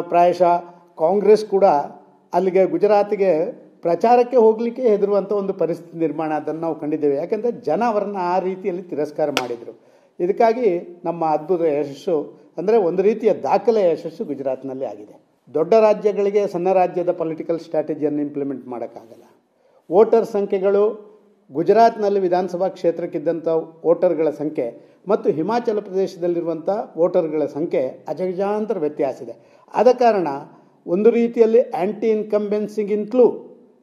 ಪ್ರಾಯಶಃ ಕಾಂಗ್ರೆಸ್ ಕೂಡ ಅಲ್ಲಿಗೆ ಗುಜರಾತ್ಗೆ ಪ್ರಚಾರಕ್ಕೆ ಹೋಗಲಿಕ್ಕೆ ಹೆದರುವಂಥ ಒಂದು ಪರಿಸ್ಥಿತಿ ನಿರ್ಮಾಣ ಅದನ್ನು ನಾವು ಕಂಡಿದ್ದೇವೆ. ಯಾಕೆಂದರೆ ಜನ ಅವರನ್ನು ಆ ರೀತಿಯಲ್ಲಿ ತಿರಸ್ಕಾರ ಮಾಡಿದರು. ಇದಕ್ಕಾಗಿ ನಮ್ಮ ಅದ್ಭುತ ಯಶಸ್ಸು ಅಂದರೆ ಒಂದು ರೀತಿಯ ದಾಖಲೆ ಯಶಸ್ಸು ಗುಜರಾತ್ನಲ್ಲಿ ಆಗಿದೆ. ದೊಡ್ಡ ರಾಜ್ಯಗಳಿಗೆ ಸಣ್ಣ ರಾಜ್ಯದ ಪೊಲಿಟಿಕಲ್ ಸ್ಟ್ರಾಟಜಿಯನ್ನು ಇಂಪ್ಲಿಮೆಂಟ್ ಮಾಡೋಕ್ಕಾಗಲ್ಲ. ವೋಟರ್ ಸಂಖ್ಯೆಗಳು ಗುಜರಾತ್ನಲ್ಲಿ ವಿಧಾನಸಭಾ ಕ್ಷೇತ್ರಕ್ಕಿದ್ದಂಥ ವೋಟರ್ಗಳ ಸಂಖ್ಯೆ ಮತ್ತು ಹಿಮಾಚಲ ಪ್ರದೇಶದಲ್ಲಿರುವಂಥ ವೋಟರ್ಗಳ ಸಂಖ್ಯೆ ಅಜಗಜಾಂತರ ವ್ಯತ್ಯಾಸ ಇದೆ. ಆದ ಕಾರಣ ಒಂದು ರೀತಿಯಲ್ಲಿ ಆ್ಯಂಟಿ ಇನ್ಕಂಬೆನ್ಸಿಗಿಂತಲೂ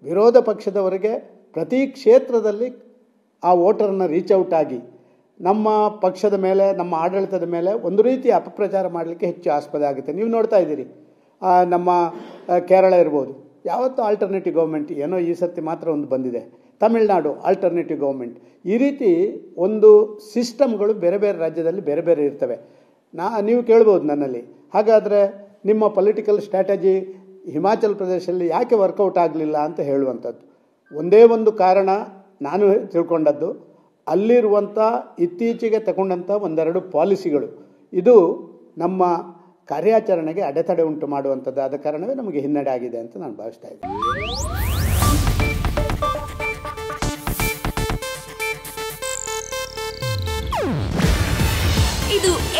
ವಿರೋಧ ಪಕ್ಷದವರಿಗೆ ಪ್ರತಿ ಕ್ಷೇತ್ರದಲ್ಲಿ ಆ ವೋಟರನ್ನು ರೀಚ್ ಔಟ್ ಆಗಿ ನಮ್ಮ ಪಕ್ಷದ ಮೇಲೆ, ನಮ್ಮ ಆಡಳಿತದ ಮೇಲೆ ಒಂದು ರೀತಿ ಅಪಪ್ರಚಾರ ಮಾಡಲಿಕ್ಕೆ ಹೆಚ್ಚು ಆಸ್ಪದ ಆಗುತ್ತೆ. ನೀವು ನೋಡ್ತಾ ಇದ್ದೀರಿ. ನಮ್ಮ ಕೇರಳ ಇರ್ಬೋದು. ಯಾವತ್ತೂ ಆಲ್ಟರ್ನೇಟಿವ್ ಗೌರ್ಮೆಂಟ್ ಏನೋ ಈ ಸರ್ತಿ ಮಾತ್ರ ಒಂದು ಬಂದಿದೆ. ತಮಿಳುನಾಡು ಆಲ್ಟರ್ನೇಟಿವ್ ಗೌರ್ಮೆಂಟ್ ಈ ರೀತಿ ಒಂದು ಸಿಸ್ಟಮ್ಗಳು ಬೇರೆ ಬೇರೆ ರಾಜ್ಯದಲ್ಲಿ ಬೇರೆ ಬೇರೆ ಇರ್ತವೆ. ನಾ, ನೀವು ಕೇಳ್ಬೋದು ನನ್ನಲ್ಲಿ. ಹಾಗಾದರೆ ನಿಮ್ಮ ಪೊಲಿಟಿಕಲ್ ಸ್ಟ್ರಾಟಜಿ ಹಿಮಾಚಲ ಪ್ರದೇಶದಲ್ಲಿ ಯಾಕೆ ವರ್ಕೌಟ್ ಆಗಲಿಲ್ಲ ಅಂತ ಹೇಳುವಂಥದ್ದು. ಒಂದೇ ಒಂದು ಕಾರಣ ನಾನು ತಿಳ್ಕೊಂಡದ್ದು. ಅಲ್ಲಿರುವಂಥ ಇತ್ತೀಚೆಗೆ ತಗೊಂಡಂಥ ಒಂದೆರಡು ಪಾಲಿಸಿಗಳು. ಇದು ನಮ್ಮ ಕಾರ್ಯಾಚರಣೆಗೆ ಅಡೆತಡೆ ಉಂಟು ಮಾಡುವಂಥದ್ದು ಆದ ಕಾರಣವೇ ನಮಗೆ ಹಿನ್ನಡೆ ಆಗಿದೆ ಅಂತ ನಾನು ಭಾವಿಸ್ತಾ ಇದ್ದೀನಿ.